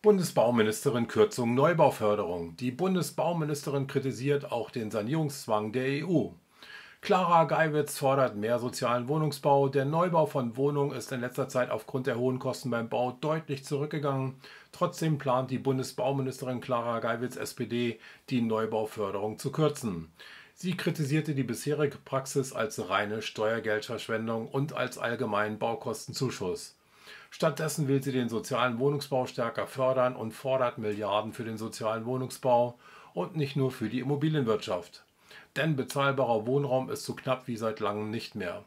Bundesbauministerin Kürzung Neubauförderung. Die Bundesbauministerin kritisiert auch den Sanierungszwang der EU. Clara Geiwitz fordert mehr sozialen Wohnungsbau. Der Neubau von Wohnungen ist in letzter Zeit aufgrund der hohen Kosten beim Bau deutlich zurückgegangen. Trotzdem plant die Bundesbauministerin Clara Geiwitz SPD, die Neubauförderung zu kürzen. Sie kritisierte die bisherige Praxis als reine Steuergeldverschwendung und als allgemeinen Baukostenzuschuss. Stattdessen will sie den sozialen Wohnungsbau stärker fördern und fordert Milliarden für den sozialen Wohnungsbau und nicht nur für die Immobilienwirtschaft. Denn bezahlbarer Wohnraum ist so knapp wie seit langem nicht mehr.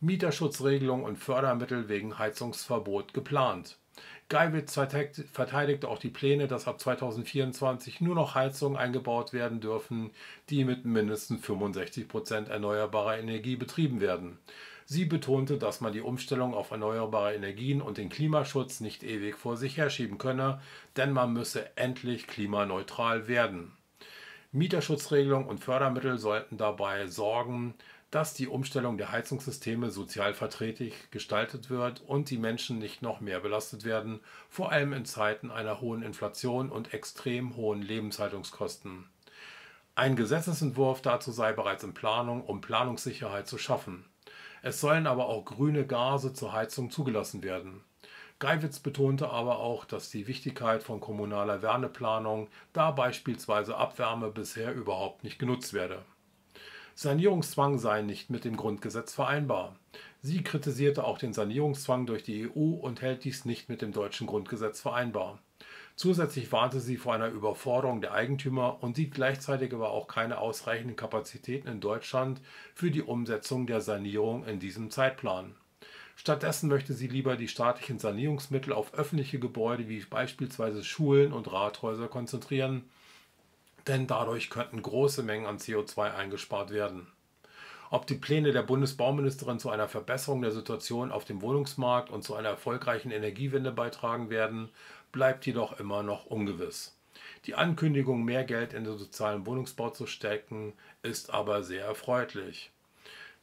Mieterschutzregelung und Fördermittel wegen Heizungsverbot geplant. Geiwitz verteidigt auch die Pläne, dass ab 2024 nur noch Heizungen eingebaut werden dürfen, die mit mindestens 65 Prozent erneuerbarer Energie betrieben werden. Sie betonte, dass man die Umstellung auf erneuerbare Energien und den Klimaschutz nicht ewig vor sich herschieben könne, denn man müsse endlich klimaneutral werden. Mieterschutzregelung und Fördermittel sollten dabei sorgen, dass die Umstellung der Heizungssysteme sozial verträglich gestaltet wird und die Menschen nicht noch mehr belastet werden, vor allem in Zeiten einer hohen Inflation und extrem hohen Lebenshaltungskosten. Ein Gesetzesentwurf dazu sei bereits in Planung, um Planungssicherheit zu schaffen. Es sollen aber auch grüne Gase zur Heizung zugelassen werden. Geiwitz betonte aber auch, dass die Wichtigkeit von kommunaler Wärmeplanung, da beispielsweise Abwärme bisher überhaupt nicht genutzt werde. Sanierungszwang sei nicht mit dem Grundgesetz vereinbar. Sie kritisierte auch den Sanierungszwang durch die EU und hält dies nicht mit dem deutschen Grundgesetz vereinbar. Zusätzlich warnte sie vor einer Überforderung der Eigentümer und sieht gleichzeitig aber auch keine ausreichenden Kapazitäten in Deutschland für die Umsetzung der Sanierung in diesem Zeitplan. Stattdessen möchte sie lieber die staatlichen Sanierungsmittel auf öffentliche Gebäude wie beispielsweise Schulen und Rathäuser konzentrieren, denn dadurch könnten große Mengen an CO2 eingespart werden. Ob die Pläne der Bundesbauministerin zu einer Verbesserung der Situation auf dem Wohnungsmarkt und zu einer erfolgreichen Energiewende beitragen werden, bleibt jedoch immer noch ungewiss. Die Ankündigung, mehr Geld in den sozialen Wohnungsbau zu stecken, ist aber sehr erfreulich.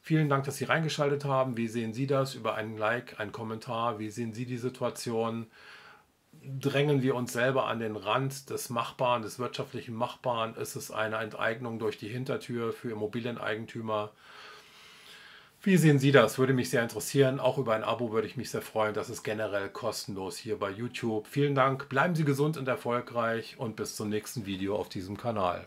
Vielen Dank, dass Sie reingeschaltet haben. Wie sehen Sie das? Über einen Like, einen Kommentar. Wie sehen Sie die Situation? Drängen wir uns selber an den Rand des Machbaren, des wirtschaftlichen Machbaren? Ist es eine Enteignung durch die Hintertür für Immobilieneigentümer? Wie sehen Sie das? Würde mich sehr interessieren. Auch über ein Abo würde ich mich sehr freuen. Das ist generell kostenlos hier bei YouTube. Vielen Dank. Bleiben Sie gesund und erfolgreich und bis zum nächsten Video auf diesem Kanal.